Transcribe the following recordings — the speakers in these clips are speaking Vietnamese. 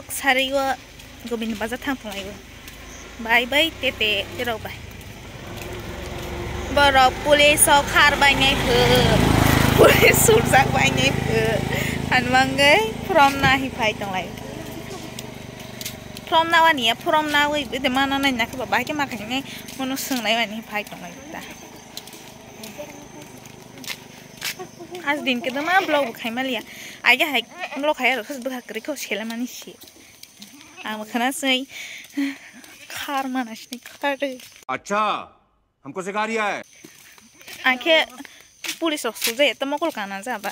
vlog sariwa gomin baza thang thang aiwa bye bye tete jero bye borok police so khar bai ngai phu police sur sak bai ngai phu han mangai from na hi phai tang lai from na wa ni from na wi de mana na nak ba ba ke ma khang ngai monu sung lai wa ni phai tang lai ta आज दिन के तो मैं ब्लॉग खाई मालिया आगे high blog खाई आरो खुद बखा करे को छेला मानी छे आम खाना सही खार माना नहीं खार अच्छा हमको से रिया है आखे पुलिस ऑफिसर जाए तो मकोल खाना जाबा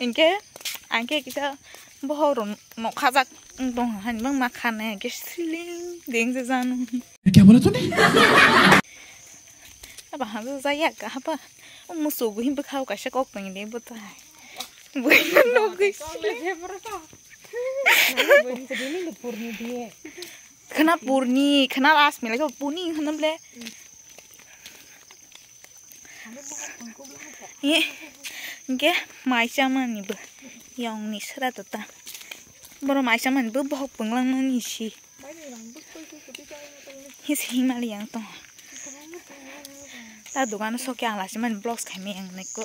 इनके आंखे किसा बहुत नखा जा दं हानिबां मा के ceiling siling ding se janu क्या बोला तूने apa han za ya ka apa musu bu him khau ka shakok pang de bu ta bu no gi kena purni kena las mi lagi purni hanam le ye nge mai chaman ni bu yang ni sera tata boro mai chaman bu bohok penglang ni si His mà yang to, ta dukan so kya la chaman blogs khai me yang ne ko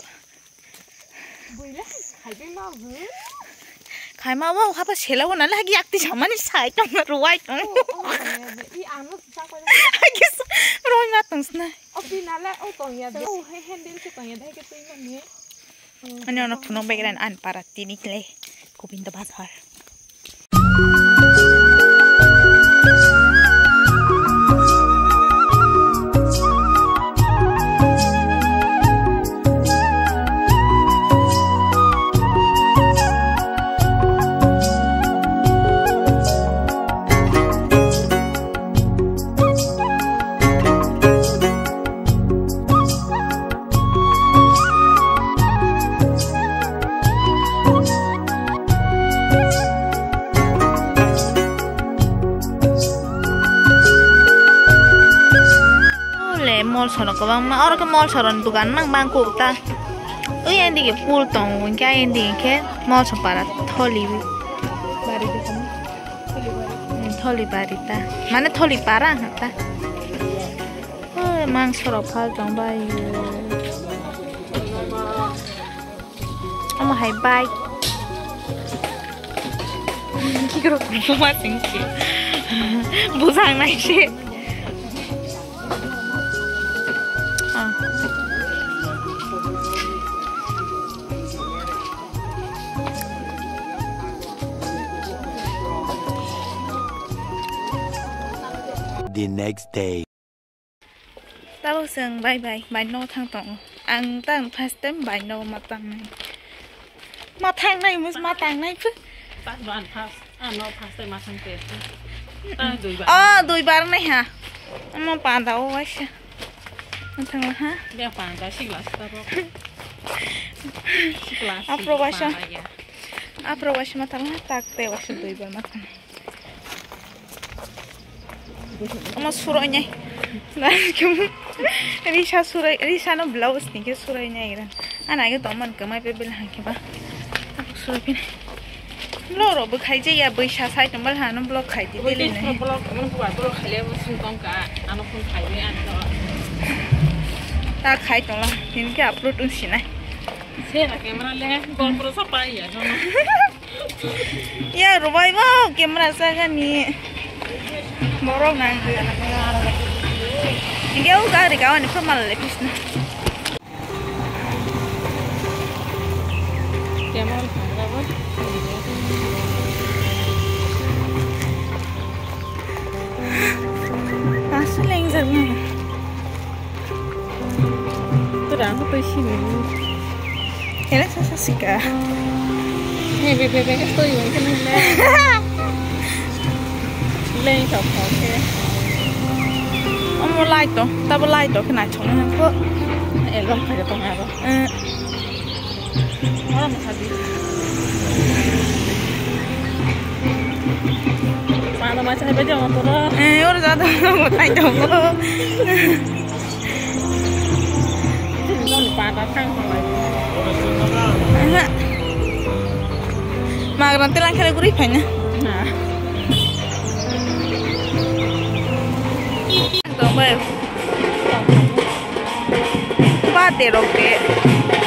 khai ma wa ha pa chela wa na la gi yakti chamani sai tong ruai tong gi roi Anh tong sna Ano na tunong bagiran an para tinikle Govinda Bazar. Le mall sono ko bang ma ora ke mall sono dukan mang bang ko ta ui endi ke pool tong win ka endi ke mall so para tholi bari de tholi bari ta mane tholi para ta oi mang soro phal tong bai Ông hay bay Cái cái đồ không mà the next day. Tao sừng bay bay bay nô thang tổng ăn tăng pastem bay no mà tăng này. Mà thang này mới mà thang này chứ. Bạn ban pass, à no pastem mà thang tiền. Ừ. À, ờ, đuổi bạn này hả? Mà bạn đâu vậy? Mà thằng là hả? Đeo bạn đã xích là sao đó. Aprovation. Aprovation mà thằng là tạc tê vậy đuổi bạn mà thằng này. Ama suraynya. Risha suray Risha no blouse ni ke suraynya iran. Ana ke toman ke mai pe bil ha ke ba. Aku suray pin. Lo ro bu khai je ya baisha sai tomal ha no block khai di dile ne. Block man ku ba block khai le bu sun tong ka ana kun khai ni an to. Ta khai tong la. Tin ke upload un si na. Se na camera le bol pro sa pa ya. Ya rubai ba camera sa ga ni. مرة ما نجاو قاري قواني فما لبسنا يا مرة Asal yang sana. aku apa sini? Ini sasa sika. Ini bebek itu yang kena. lên cho khó thế ông mua lại tổ ta mua like đó cái này chống hàng phước em không phải tổ hàng đâu ừ. Nó là một mà nó mà chạy bây giờ mà tổ đó ừ ôi ra tổ một tay tổ đó mà gần tới lăng khai guri phải nhá. 准备放八点钟开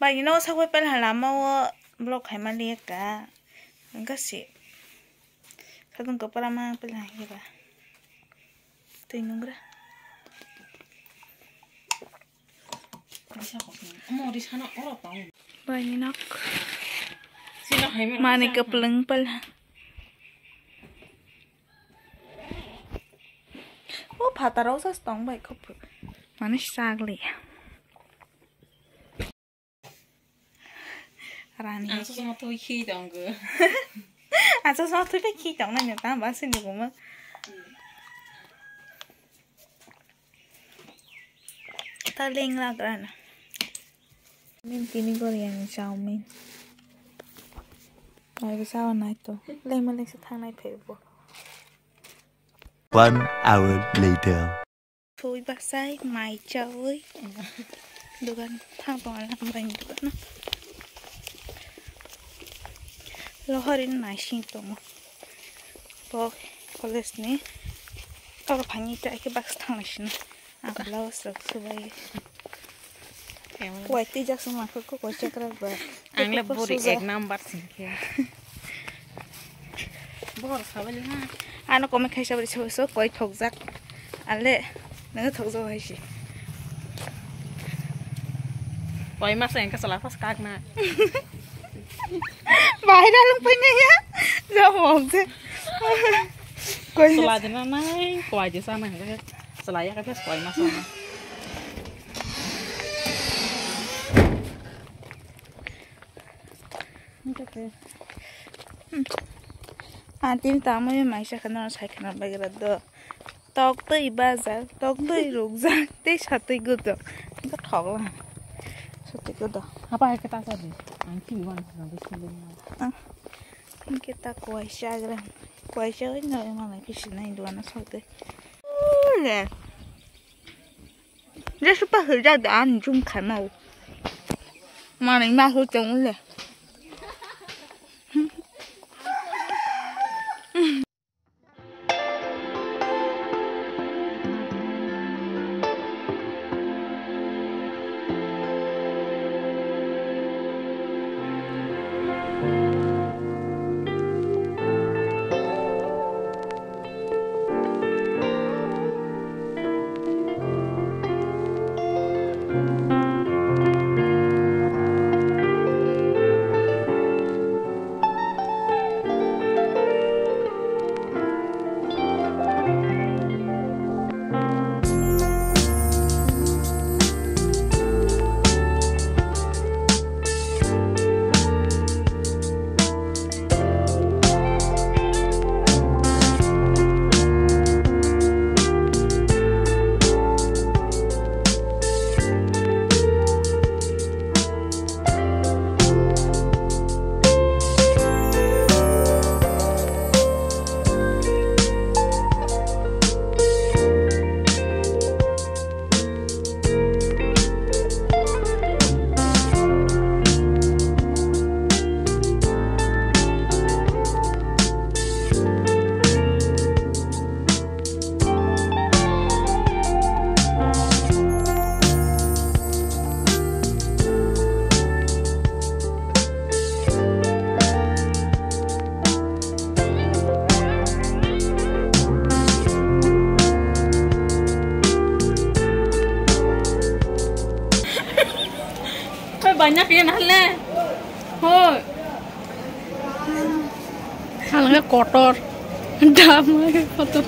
Bài nó sao quay bên hà làm mau blog hay mà liệt cả. Mình có sĩ. Sao tung cấp ra mà bên này vậy bà. Tôi nung ra. 어머 우리 사나 얼었다 Bài nó xin nó hay mà này cấp lưng bên. Ô, 바다 로서 스톤 바이 커플. 많이 싸글이. 라니. à số số tôi khi đồng cứ à sao sao tôi thấy khi chọn này người ta bảo xin được cũng ta lên là cái này mình tin có liền sao mình lại cái sao này to lên mà lên sẽ thang này phải bộ One hour later. thôi bác sai mày chơi được ăn thang toàn làm thành được nó lo 허리는 안 신고 뭐. 뭐 걸렸으니 따로 방이 있다 이렇게 박스 탕나시는 아 올라왔어 수바이 quay tí chắc xong mà có có quay chắc ra về ăn là bố đi egg nam bắt xin kia bố là sao vậy ha à nó có mấy khai sao để chơi số quay thuộc giặc à lệ nó thuộc rồi hay gì quay mắt xem cái salad phát cát na বাইরে পইনে ইয়া যা মমতে কই চলা দিন নাই কই দিছা না চলা ইয়া কাছে কই মাছ না আর তিনি তামই মাইসা খান সাইখানা বাগেরা দো। তক তো ইবা যা তক তো রোগ যা তে সাথে গত ঠগলাম good đó apa yang kita tadi nanti wan nanti sebelum kita quay xa ra quay xa cái nơi mà lại cái sự này đồ nó sao tới nè rất là bắt ra đã ăn banyak ya nahle. Hoi. Halangnya kotor. Damai foto.